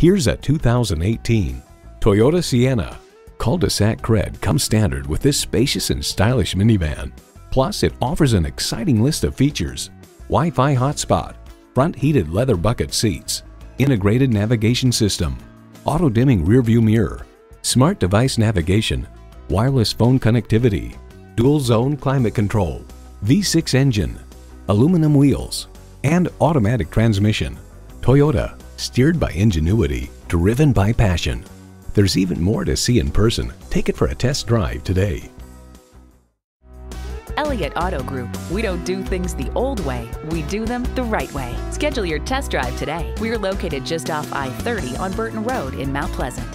Here's a 2018 Toyota Sienna. Cul-de-sac cred comes standard with this spacious and stylish minivan. Plus, it offers an exciting list of features. Wi-Fi hotspot, front heated leather bucket seats, integrated navigation system, auto-dimming rearview mirror, smart device navigation, wireless phone connectivity, dual zone climate control, V6 engine, aluminum wheels, and automatic transmission. Toyota, steered by ingenuity, driven by passion. There's even more to see in person. Take it for a test drive today. Elliott Auto Group. We don't do things the old way, we do them the right way. Schedule your test drive today. We're located just off I 30 on Burton Road in Mount Pleasant.